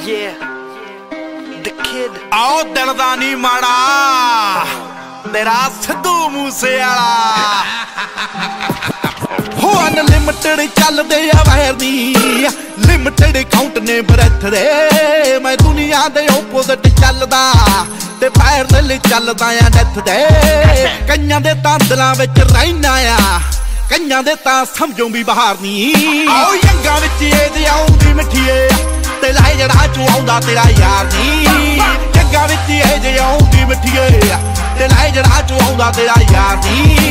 Yeah, the kid. ਆਓ ਦਿਲ ਦਾ ਨਹੀਂ ਮਾੜਾ। ਤੇਰਾ ਸਿੱਧੂ ਮੂਸੇ ਵਾਲਾ ਹੋ ਅਨਲਿਮਟਿਡ ਚੱਲਦੇ ਆ ਵਾਇਰ ਦੀ। ਲਿਮਟਿਡ ਕਾਊਂਟ ਨੇ ਬ੍ਰੈਥ ਦੇ। ਮੈਂ ਦੁਨੀਆ ਦੇ ਆਪੋਜ਼ਿਟ ਚੱਲਦਾ। ਤੇ ਫਾਇਰ ਦੇ ਲਈ ਚੱਲਦਾ ਆ ਡੈਥ ਦੇ। ਕਈਆਂ ਦੇ ਤਾਂ ਦਿਲਾਂ ਵਿੱਚ ਰਹਿਣਾ ਆ। ਕਈਆਂ ਦੇ ਤਾਂ ਸਮਝੋਂ ਵੀ ਬਾਹਰ ਨਹੀਂ ਆਓ ਯੰਗਾਂ ਵਿੱਚ ਇਹ ਆਉਂਦੀ ਮਿੱਠੀਏ ਜਿਹੜਾ ਲਾਇ ਆਉਂਦਾ ਤੇਰਾ ਯਾਰ ਨਹੀਂ ਜੱਗਾ ਵਿੱਚ ਇਹ ਜੇ ਆਉਂਦੀ ਮਿੱਠੀਏ। ਤੇ ਲਾਇ ਜਿਹੜਾ ਚੋਂ ਆਉਂਦਾ ਤੇਰਾ ਯਾਰ ਨਹੀਂ